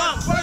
One.